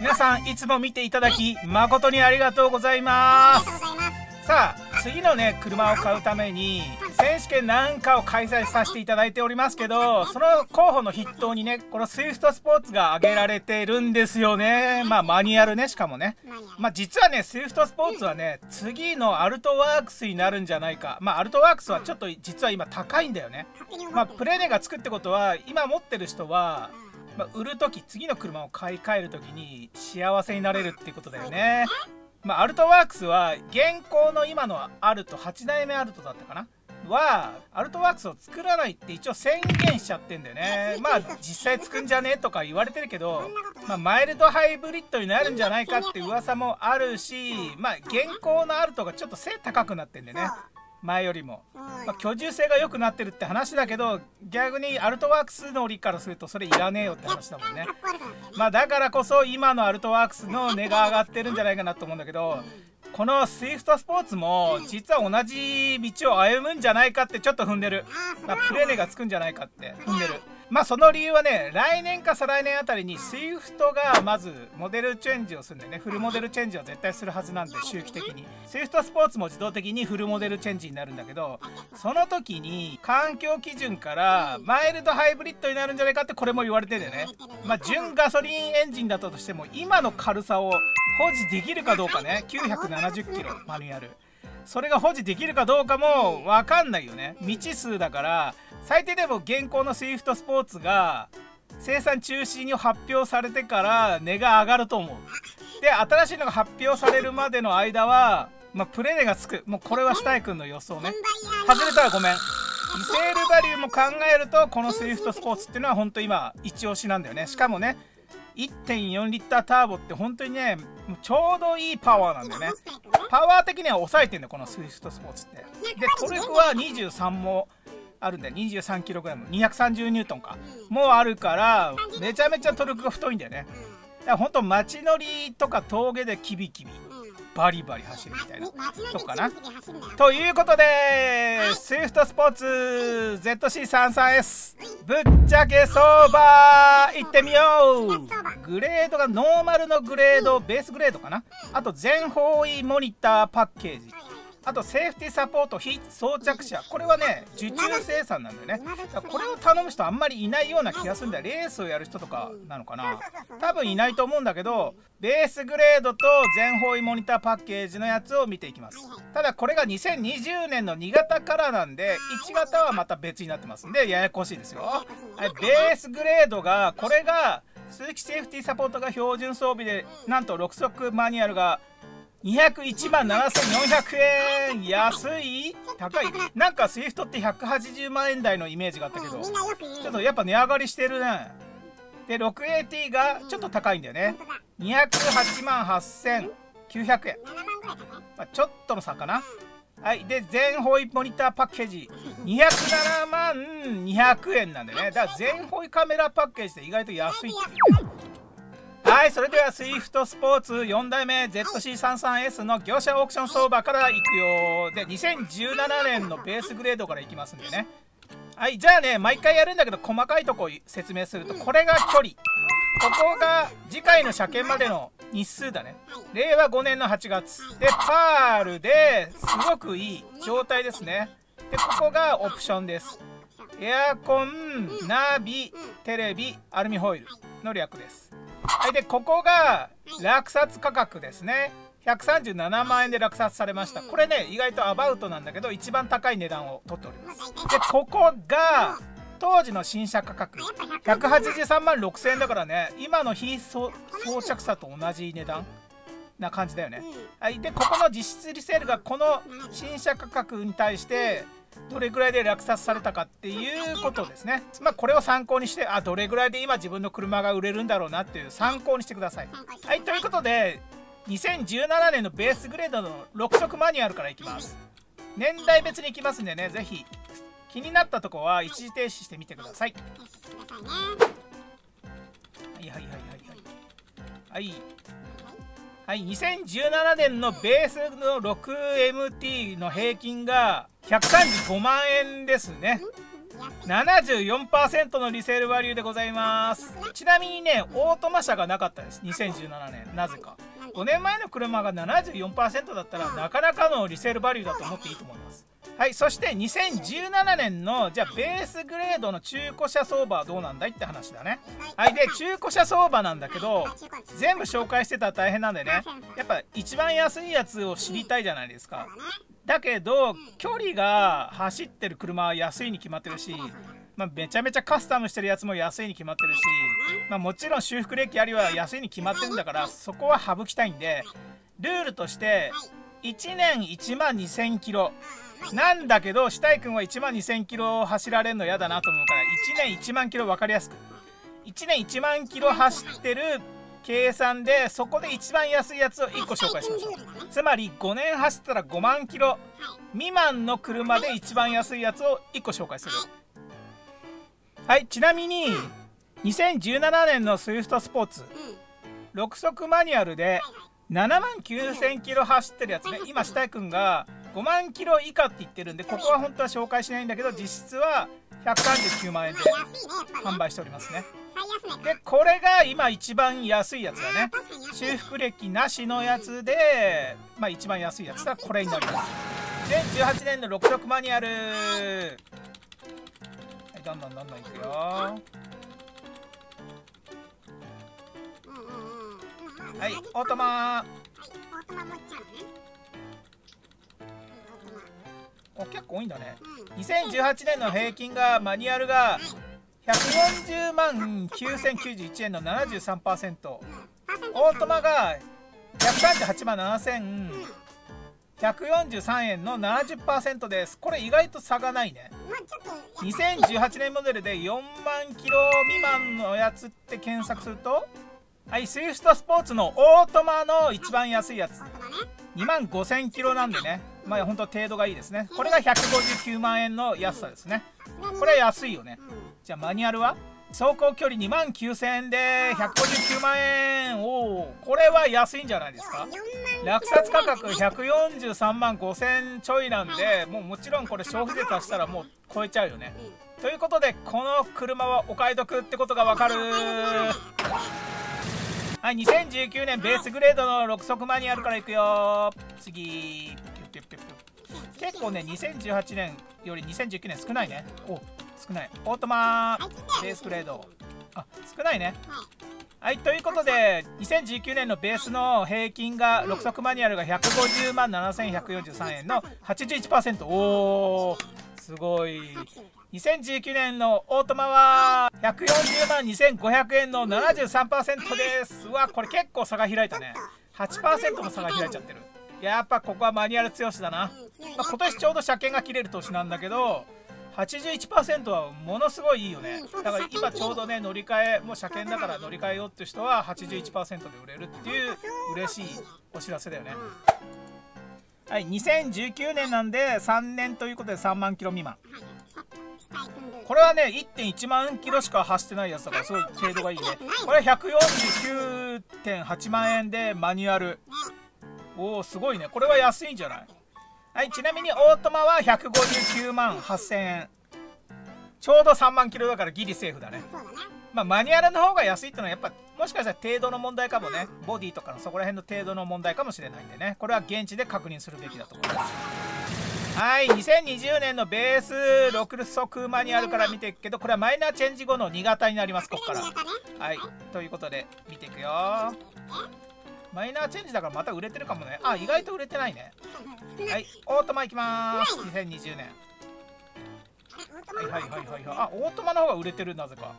皆さんいつも見ていただき誠にありがとうございます。さあ次のね車を買うために選手権なんかを開催させていただいておりますけどその候補の筆頭にねこの SWIFT スポーツが挙げられてるんですよね。まあマニュアルねしかもね。まあ実はね SWIFT スポーツはね次のアルトワークスになるんじゃないか。まあアルトワークスはちょっと実は今高いんだよね。まあプレネがつくってことは今持ってる人はまあ、売る時次の車を買い替える時に幸せになれるってことだよね。まあ、アルトワークスは現行の今のアルト8代目アルトだったかな？はアルトワークスを作らないって一応宣言しちゃってんだよね。まあ実際作んじゃねえとか言われてるけど、まあ、マイルドハイブリッドになるんじゃないかって噂もあるしまあ現行のアルトがちょっと背高くなってんだよね前よりも、まあ、居住性が良くなってるって話だけど逆にアルトワークスのりからするとそれいらねえよって話だもんね。まあだからこそ今のアルトワークスの値が上がってるんじゃないかなと思うんだけどこの SWIFT スポーツも実は同じ道を歩むんじゃないかってちょっと踏んでる、まあ、プレネがつくんじゃないかって踏んでるまあその理由はね来年か再来年あたりに SWIFT がまずモデルチェンジをするんでね。フルモデルチェンジを絶対するはずなんで周期的に。SWIFT スポーツも自動的にフルモデルチェンジになるんだけどその時に環境基準からマイルドハイブリッドになるんじゃないかってこれも言われてんだよね。まあ純ガソリンエンジンだったとしても今の軽さを保持できるかどうかね。970キロマニュアルそれが保持できるかどうかも分かんないよね。未知数だから。最低でも現行の SWIFT スポーツが生産中止に発表されてから値が上がると思う。で新しいのが発表されるまでの間は、まあ、プレネがつく。もうこれは下井君の予想ね。外れたらごめん。リセールバリューも考えるとこの SWIFT スポーツっていうのは本当今一押しなんだよね。しかもね1.4リッターターボって本当にねちょうどいいパワーなんだよね。パワー的には抑えてんだよこのスイフトスポーツって。でトルクは23も。あるんだよ。23kg230 ニュートンか。もうあるからめちゃめちゃトルクが太いんだよね。だから本当街乗りとか峠でキビキビバリバリ走るみたいなとこかな。ということでスイフトスポーツ ZC33S ぶっちゃけ相場いってみよう。グレードがノーマルのグレードベースグレードかな。あと全方位モニターパッケージあとセーフティサポート非装着車これはね受注生産なんだよね。これを頼む人あんまりいないような気がするんだよ。レースをやる人とかなのかな。多分いないと思うんだけどベースグレードと全方位モニターパッケージのやつを見ていきます。ただこれが2020年の2型からなんで1型はまた別になってますんでややこしいですよ。はいベースグレードがこれがスズキセーフティサポートが標準装備でなんと6速マニュアルが201万7400円。安い？高い？なんかスイフトって180万円台のイメージがあったけど。ちょっとやっぱ値上がりしてるね。で 6AT がちょっと高いんだよね。208万8900円、まあ、ちょっとの差かな。はい。で全方位モニターパッケージ。207万200円なんでね。だから全方位カメラパッケージって意外と安い。っていうねはいそれでは SWIFT スポーツ4代目 ZC33S の業者オークション相場からいくよで2017年のベースグレードからいきますんでね。はいじゃあね毎回やるんだけど細かいとこ説明するとこれが距離。ここが次回の車検までの日数だね。令和5年の8月。でパールですごくいい状態ですね。でここがオプションです。エアコンナビテレビアルミホイルの略です。はい、でここが落札価格ですね。137万円で落札されました。これね意外とアバウトなんだけど一番高い値段を取っております。でここが当時の新車価格。183万6000円だからね今の非装着差と同じ値段な感じだよね、はい、でここの実質リセールがこの新車価格に対してどれぐらいで落札されたかっていうことですね。まあ、これを参考にして、あ、どれぐらいで今自分の車が売れるんだろうなっていう参考にしてください。はい、ということで、2017年のベースグレードの6色マニュアルからいきます。年代別にいきますんでね、ぜひ気になったとこは一時停止してみてください。はいはいはいはいはい。はい。はい、2017年のベースの 6MT の平均が135万円ですね。74%のリセールバリューでございます。ちなみにねオートマ車がなかったです。2017年。なぜか。5年前の車が74%だったらなかなかのリセールバリューだと思っていいと思います。はいそして2017年のじゃあベースグレードの中古車相場はどうなんだいって話だね。はいで中古車相場なんだけど全部紹介してたら大変なんでね。やっぱ一番安いやつを知りたいじゃないですか。だけど距離が走ってる車は安いに決まってるしまあ、めちゃめちゃカスタムしてるやつも安いに決まってるし、まあ、もちろん修復歴ありは安いに決まってるんだからそこは省きたいんでルールとして1年1万2000キロ。なんだけど死体君は1万2000キロ走られるの嫌だなと思うから1年1万キロ分かりやすく。1年1万キロ走ってる計算でそこで一番安いやつを1個紹介しましょう。つまり5年走ったら5万キロ未満の車で一番安いやつを1個紹介する。はいちなみに2017年のスイフトスポーツ6速マニュアルで7万9000キロ走ってるやつね。今下井君が5万キロ以下って言ってるんでここは本当は紹介しないんだけど実質は139万円で販売しておりますね。でこれが今一番安いやつだね。修復歴なしのやつでまあ一番安いやつはこれになります。で18年の6速マニュアル。はいどんどんどんどんいくよ。はいオートマ。お結構多いんだね。2018年の平均がマニュアルが140万9091円の73%オートマが138万7143円の70%です。これ意外と差がないね。2018年モデルで4万キロ未満のやつって検索するとはいスイフトスポーツのオートマの一番安いやつ。2万5000キロなんでねまあ本当程度がいいですね。これが159万円の安さですね。これは安いよね。じゃあマニュアルは？走行距離2万9000円で159万円。おおこれは安いんじゃないですか？落札価格143万5000ちょいなんでもうもちろんこれ消費税足したらもう超えちゃうよね。ということでこの車はお買い得ってことがわかる。はい2019年ベースグレードの6速マニュアルからいくよ次結構ね2018年より2019年少ないね。お少ない。オートマベースグレード。あ少ないね。はいということで2019年のベースの平均が6速マニュアルが150万7143円の81%おおすごい。2019年のオートマは140万2500円の73%です。うわこれ結構差が開いたね。8%も差が開いちゃってるやっぱここはマニュアル強しだな、まあ、今年ちょうど車検が切れる年なんだけど81%はものすごいいいよね。だから今ちょうどね乗り換えもう車検だから乗り換えようって人は81%で売れるっていう嬉しいお知らせだよね。はい2019年なんで3年ということで3万キロ未満。これはね1.1万キロしか走ってないやつだからすごい程度がいいね。これは149.8万円でマニュアル。おおすごいね。これは安いんじゃない？はいちなみにオートマは159万8000円。ちょうど3万キロだからギリセーフだね。まあマニュアルの方が安いってのはやっぱもしかしたら程度の問題かもね。ボディとかのそこら辺の程度の問題かもしれないんでね。これは現地で確認するべきだと思います。はい2020年のベース6速マニュアルから見ていくけどこれはマイナーチェンジ後の2型になりますここから。はいということで見ていくよマイナーチェンジだからまた売れてるかもね。あ意外と売れてないね。はいオートマいきます。2020年。はいはいはいはいはい。あオートマの方が売れてるなぜか。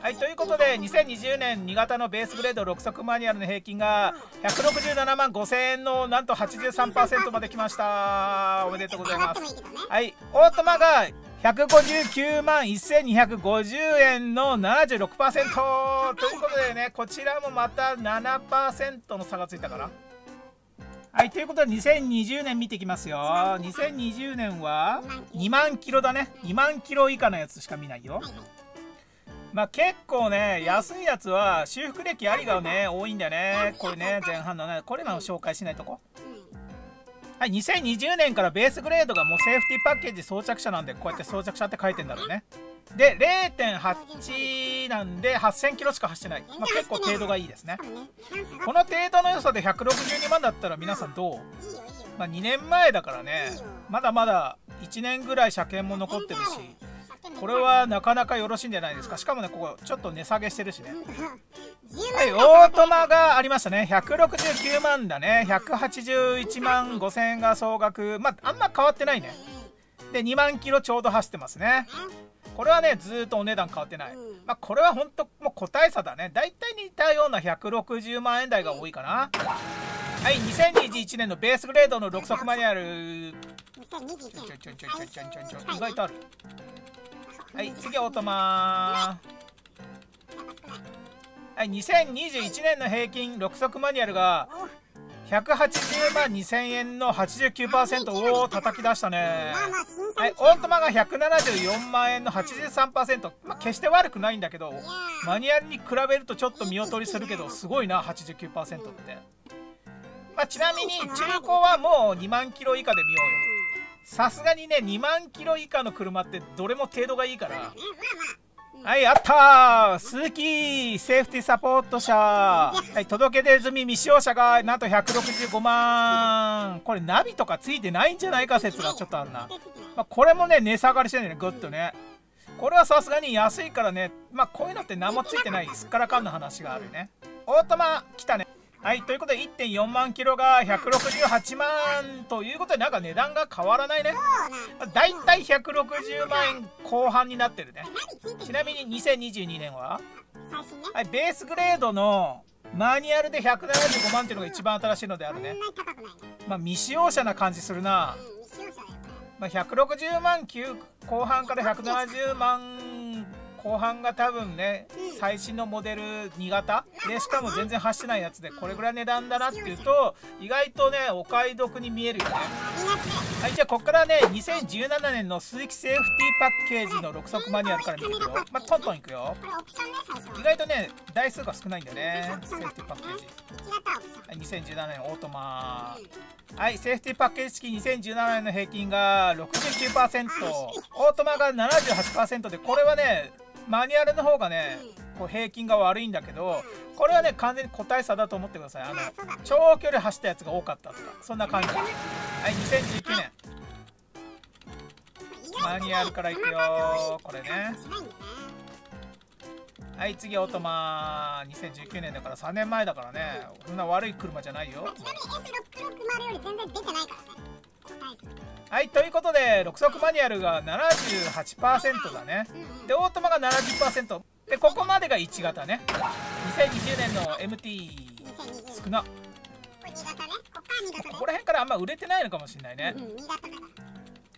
はいということで2020年2型のベースグレード6速マニュアルの平均が167万5000円のなんと83%まで来ました。おめでとうございます。はいオートマが159万1250円の76%ということでねこちらもまた7%の差がついたかな。はいということで2020年見ていきますよ。2020年は2万キロだね。2万キロ以下のやつしか見ないよ。まあ結構ね安いやつは修復歴ありがね多いんだよね。これね前半のねこれらを紹介しないとこ。はい2020年からベースグレードがもうセーフティーパッケージ装着者なんでこうやって装着者って書いてんだろうね。で0.8なんで8000キロしか走ってない、まあ、結構程度がいいですね。この程度の良さで162万だったら皆さんどう？まあ、2年前だからね。まだまだ1年ぐらい車検も残ってるしこれはなかなかよろしいんじゃないですか。しかもねここちょっと値下げしてるしね。はいオートマがありましたね。169万だね。181万5000円が総額。まああんま変わってないね。で2万キロちょうど走ってますね。これはねずっとお値段変わってない。まあこれは本当もう個体差だね。だいたい似たような160万円台が多いかな。はい2021年のベースグレードの6速マニュアル。意外とあるはい次オートマはい2021年の平均6速マニュアルが180万2000円の89%を叩き出したね。はい、オートマが174万円の83%。まあ、決して悪くないんだけど、マニュアルに比べるとちょっと見劣りするけど、すごいな、89%って。まあ、ちなみに中古はもう2万キロ以下で見ようよさすがにね2万キロ以下の車ってどれも程度がいいから。はいあった鈴木セーフティーサポート車。はい届け出済み未使用車がなんと165万。これナビとかついてないんじゃないか説がちょっとあるな、まあ、これもね値下がりしてるねグッとね。これはさすがに安いからね。まあこういうのって何もついてないす。っからかんの話があるね。オートマ来たねはい、ということで1.4万キロが168万ということでなんか値段が変わらないね。だいたい160万円後半になってるね。ちなみに2022年は？はい、ベースグレードのマニュアルで175万っていうのが一番新しいのであるね。まあ未使用車な感じするな。まあ、160万後半から170万後半が多分ね最新のモデル2型でしかも全然走ってないやつでこれぐらい値段だなっていうと意外とねお買い得に見えるよね。はいじゃあここからね2017年の鈴木セーフティーパッケージの6速マニュアルから見るよ。まあ、トントンいくよ。意外とね台数が少ないんだよね。セーフティーパッケージ。はい、2017年オートマはいセーフティーパッケージ付き2017年の平均が69%オートマが78%でこれはねマニュアルの方がねこう平均が悪いんだけどこれはね完全に個体差だと思ってください。あの長距離走ったやつが多かったとかそんな感じはい2019年マニュアルからいくよこれね。はい次オートマ2019年だから3年前だからね。そんな悪い車じゃないよ。ちなみに S660 より全然出てないからねはいということで6速マニュアルが78%だね。でオートマが70%でここまでが1型ね。2020年の MT 少なここら辺からあんま売れてないのかもしれないね。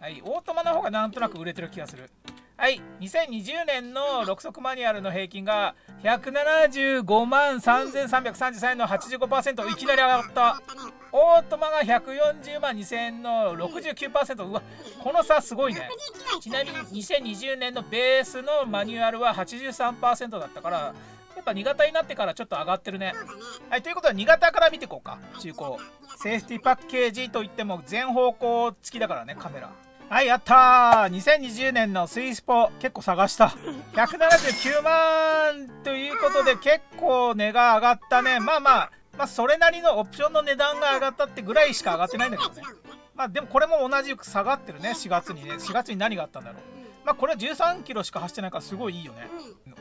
はいオートマの方がなんとなく売れてる気がする。はい2020年の6速マニュアルの平均が175万3333円の85%いきなり上がったオートマが140万2000円の69%うわこの差すごいね。ちなみに2020年のベースのマニュアルは83%だったからやっぱ2型になってからちょっと上がってるね。はいということは2型から見ていこうか。中古。セーフティパッケージといっても全方向付きだからねカメラ。はいやったー。2020年のスイスポ結構探した。179万ということで結構値が上がったね。まあまあまあ、それなりのオプションの値段が上がったってぐらいしか上がってないんだけどね。まあ、でもこれも同じく下がってるね、4月にね。4月に何があったんだろう。まあ、これは13キロしか走ってないからすごいいいよね。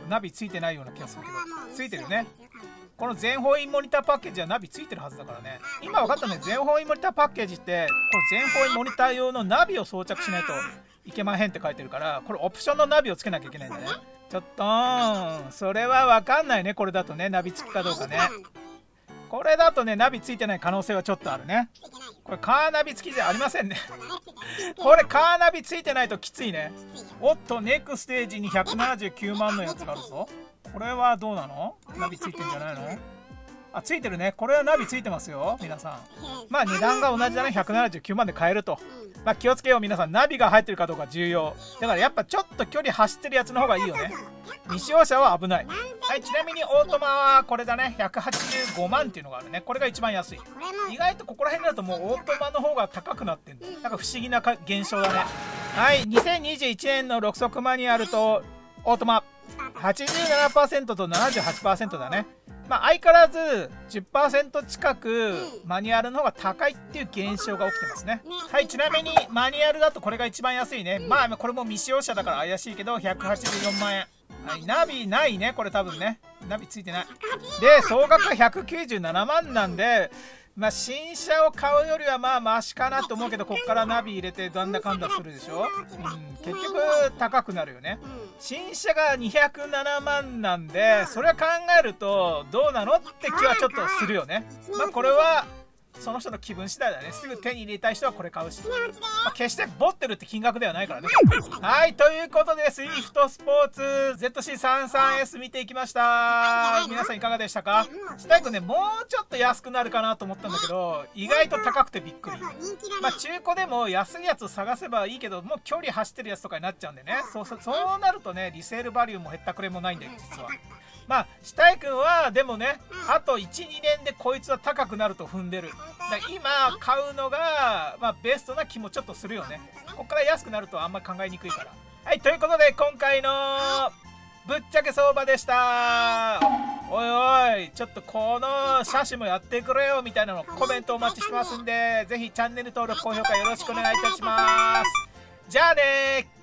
ナビついてないような気がするけど。ついてるよね。この全方位モニターパッケージはナビついてるはずだからね。今分かったね、全方位モニターパッケージって、この全方位モニター用のナビを装着しないといけまへんって書いてるから、これオプションのナビをつけなきゃいけないんだね。ちょっと、それは分かんないね、これだとね、ナビ付きかどうかね。これだとねナビついてない可能性はちょっとあるね。これカーナビ付きじゃありませんね。これカーナビついてないときついね。おっとネクステージに179万のやつがあるぞ。これはどうなの？ナビついてんじゃないの？あついてるね。これはナビついてますよ。皆さん。まあ値段が同じだね。179万で買えると。まあ気をつけよう。皆さんナビが入ってるかどうか重要。だからやっぱちょっと距離走ってるやつの方がいいよね。未使用車は危ない。はいちなみにオートマはこれだね。185万っていうのがあるね。これが一番安い。意外とここら辺だともうオートマの方が高くなってんだ。なんか不思議な現象だね。はい2021年の6速マニュアルとオートマ。87%と78%だね。まあ、相変わらず10%近くマニュアルの方が高いっていう現象が起きてますね。はいちなみにマニュアルだとこれが一番安いね。まあこれも未使用車だから怪しいけど184万円。はいナビないねこれ多分ね。ナビついてない。で総額が197万なんでまあ、新車を買うよりはまあマシかなと思うけどこっからナビ入れてなんだかんだするでしょ、うん、結局高くなるよね。新車が207万なんでそれは考えるとどうなの？って気はちょっとするよね。まあこれはその人の気分次第だね。すぐ手に入れたい人はこれ買うし、まあ、決してボってるって金額ではないからね。はいということでスイフトスポーツ ZC33S 見ていきました。皆さんいかがでしたか？スタイクねもうちょっと安くなるかなと思ったんだけど意外と高くてびっくり。まあ中古でも安いやつ探せばいいけどもう距離走ってるやつとかになっちゃうんでね。そうそうなるとねリセールバリューも減ったくれもないんだよ実はまあ下井君はでもねあと12年でこいつは高くなると踏んでる。今買うのが、まあ、ベストな気もちょっとするよね。こっから安くなるとあんまり考えにくいから。はいということで今回のぶっちゃけ相場でした。おいおいちょっとこの写真もやってくれよみたいなのコメントお待ちしてますんでぜひチャンネル登録高評価よろしくお願いいたします。じゃあね